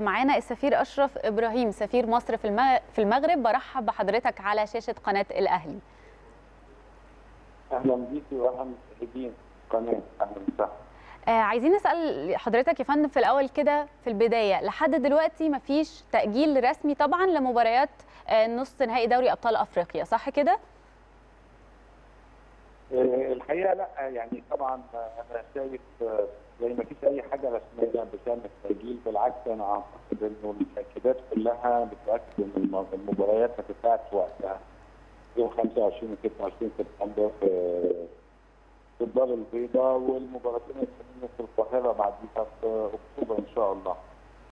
معانا السفير أشرف إبراهيم سفير مصر في المغ- في المغرب. برحب بحضرتك على شاشة قناة الأهلي. أهلا بيكي واهلا بالمشاهدين قناة أهلا وسهلا. آه عايزين نسأل حضرتك يا فندم في الأول كده في البداية لحد دلوقتي مفيش تأجيل رسمي طبعا لمباريات آه نص نهائي دوري أبطال أفريقيا صح كده؟ آه، الحقيقة لا يعني طبعا أنا شايف زي تاجيل بالعكس أنا أعتقد إنه التاكيدات كلها بتؤكد إن الم- المباريات هتتلعب في وقتها يوم 25 و 26 سبتمبر في في الدار البيضاء والمباراتين الثانيين في القاهرة بعديها في.